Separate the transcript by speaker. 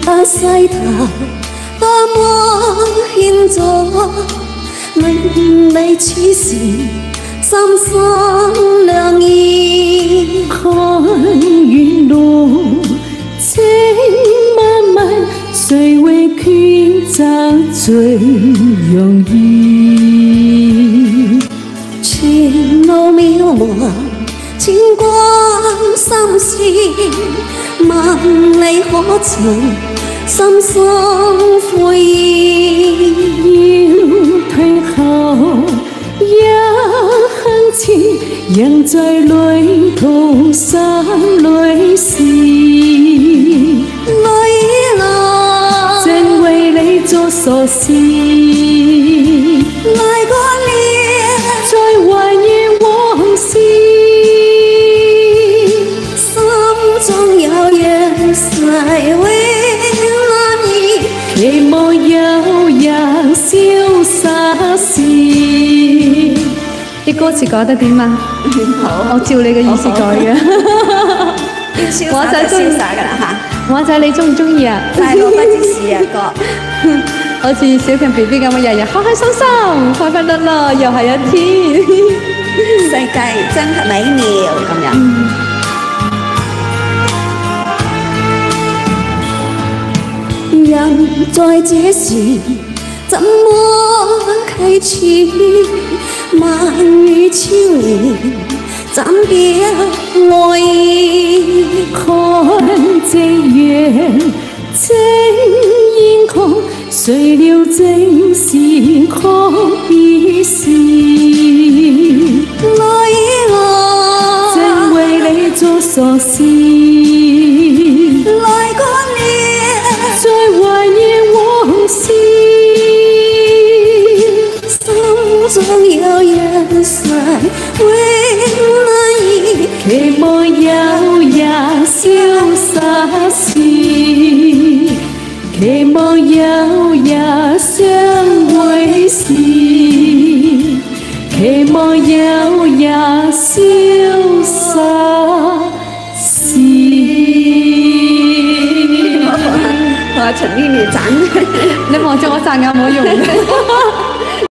Speaker 1: 不西头多么庆祝你你此时三心两意
Speaker 2: 看远路请问问谁为抉择最容易
Speaker 1: 前路渺茫请心思问你可曾深深悔意
Speaker 2: 要听候一向痴人在旅途上旅时
Speaker 1: 爱意来
Speaker 2: 正为你做傻事啲歌詞改得點啊？
Speaker 1: 好，
Speaker 2: 我照你嘅意思改嘅。
Speaker 1: 瀟
Speaker 2: 我仔中意
Speaker 1: 就瀟灑㗎啦
Speaker 2: 華仔你中唔中意啊？
Speaker 1: 嚇，大陸不知時啊歌。
Speaker 2: 好似小強 B B 咁樣，日日開開心心、快快樂樂，又係一天。
Speaker 1: 世界真係美妙咁樣。人在這時怎麼啟齒？萬語千言斬別愛意。
Speaker 2: 看這月正煙空，谁料正是可以是。
Speaker 1: 淚
Speaker 2: 正为，你做傻事，
Speaker 1: 心中有人谁永难移？
Speaker 2: 期望有日潇洒时，期望有日相会时，期望有日潇洒时。
Speaker 1: 我陈咪咪赞。
Speaker 2: 你望住我赞有冇用？